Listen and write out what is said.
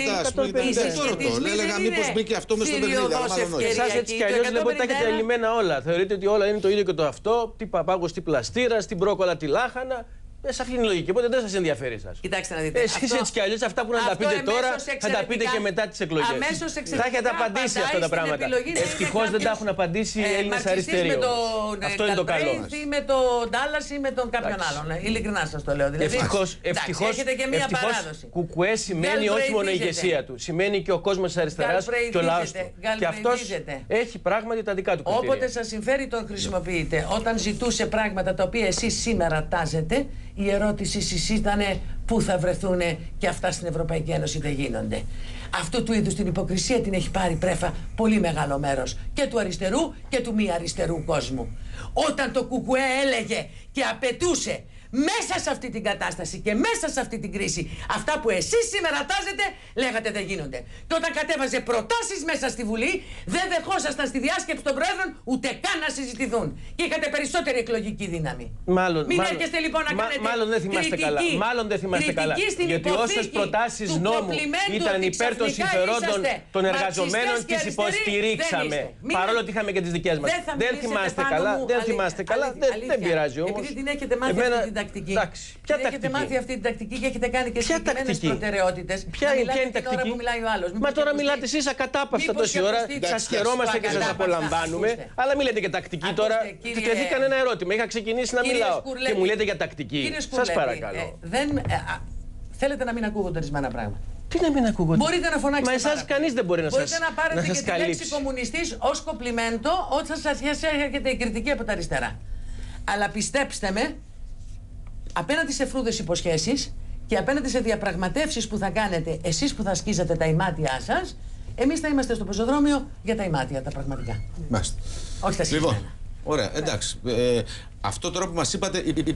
Εντάξει, μην- δεν Οι το ρωτώ. συσχετισμοί Έλεγα δεν μήπως είναι μπήκε αυτό μες στο παιχνίδι, αλλά θηριωδώς μάλλον όχι. ευκαιρία. Εσά έτσι κι Το αλλιώ βλέπω ότι τα έχετε 151 ελλημένα όλα. Θεωρείτε ότι όλα είναι το ίδιο και το αυτό. Τι παπάγος, τι πλαστήρας, τι μπρόκολα, τι λάχανα. Ε, σε αυτή είναι η λογική. Οπότε δεν σας ενδιαφέρει εσάς. Κοιτάξτε να δείτε. Εσείς αυτό- έτσι κι αλλιώς αυτά που να τα αυτό πείτε εμέσως τώρα θα τα πείτε εξαιρετικά- και μετά τις εκλογές. αμέσως Θα εξαιρετικά έχετε απαντήσει απαντάει αυτά τα στην πράγματα. επιλογή να είναι Ευτυχώ δεν τα κάποιος, έχουν απαντήσει οι ε, Έλληνες μαρξιστής αριστεροί. με όμως. τον ε, Αυτό είναι το καλό. Καλμπρέιθ ή με τον Ντάλλα ή με τον κάποιον Εντάξει. άλλον. Ε, Ειλικρινά σας το λέω. Δηλαδή, Ευτυχώς, εντάξει, ευτυχώς, έχετε και μία ευτυχώς παράδοση. κουκουέ σημαίνει όχι μόνο η Γαλπραϊδίζεται. ηγεσία του. Σημαίνει και ο κόσμος της αριστεράς και ο λαός του. Γαλπραϊδίζεται. Και αυτός Γαλπραϊδίζεται. έχει πράγματι τα δικά του κριτήρια. Όποτε σας συμφέρει, τον χρησιμοποιείτε. Όταν ζητούσε πράγματα τα οποία εσείς σήμερα τάζετε, η ερώτηση εσεί ήταν πού θα βρεθούν και αυτά στην Ευρωπαϊκή Ένωση δεν γίνονται. Αυτού του είδους την υποκρισία την έχει πάρει πρέφα πολύ μεγάλο μέρος και του αριστερού και του μη αριστερού κόσμου. Όταν το Κουκουέ έλεγε και απαιτούσε μέσα σε αυτή την κατάσταση και μέσα σε αυτή την κρίση αυτά που εσείς σήμερα τάζετε λέγατε δεν γίνονται. Και όταν κατέβαζε προτάσεις μέσα στη Βουλή δεν δεχόσασταν στη διάσκεψη των Πρόεδρων ούτε καν να συζητηθούν. Και είχατε περισσότερη εκλογική δύναμη. Μάλλον, Μην μάλλον- έρχεστε λοιπόν να μα- κάνετε μάλλον δεν θυμάστε κριτική. καλά. Μάλλον δεν θυμάστε Κριτική καλά. στην Γιατί υποθήκη όσες προτάσεις του νόμου κοπλιμέντου ήταν ότι υπέρ των ξαφνικά συμφερόντων είσαστε των μαρξιστές εργαζομένων, και τι αριστεροί, υποστηρίξαμε. δεν είστε. Μην- Παρόλο ότι είχαμε και τις δικές μας. Δεν θα Δεν μιλήσετε θυμάστε πάνω καλά. μου. Δεν Αλήθεια, θυμάστε καλά. αλήθεια, Δεν δεν αλήθεια. πειράζει όμως. Επειδή την έχετε μάθει αυτή την τακτική. Εντάξει. Ποια Την έχετε μάθει τακτική. αυτή την τακτική και έχετε κάνει και Ποια συγκεκριμένες τακτική; προτεραιότητες. Ποια είναι, ποια είναι η την ώρα τακτική; που μιλάει ο άλλος. Μα τώρα μιλάτε εσείς ακατάπαυστα Μήπως τόση και ώρα. ακουστεί- Σας Εντάξει, χαιρόμαστε και σας ακατάπαυστα. απολαμβάνουμε. Ακούστε. Αλλά μην λέτε και τακτική Ακούστε, τώρα. κύριε- Του τέθηκαν ένα ερώτημα. Είχα ξεκινήσει να Κύριε μιλάω. Σκουρλέτη, Και μου λέτε για τακτική. κύριε Σας Σκουρλέτη, παρακαλώ. ε, δεν, ε, α, θέλετε να μην ακούγονται ορισμένα πράγματα. Τι να μην ακούγονται; Μπορείτε να φωνάξετε. Μα εσάς πάρα πολύ. κανείς δεν μπορεί να σα Μπορείτε να πάρετε και σας τη λέξη καλύψει. κομμουνιστής ως κοπλιμέντο όταν σας έρχεται η κριτική από τα αριστερά. Αλλά πιστέψτε με, απέναντι σε φρούδες υποσχέσεις και απέναντι σε διαπραγματεύσεις που θα κάνετε εσείς που θα σκίζετε τα ημάτια σας, εμείς θα είμαστε στο πεζοδρόμιο για τα ημάτια, τα πραγματικά. Μάλιστα. Όχι τα Λοιπόν, συγκεκριμένα. ωραία, εντάξει. Ε, αυτό τώρα που μας είπατε,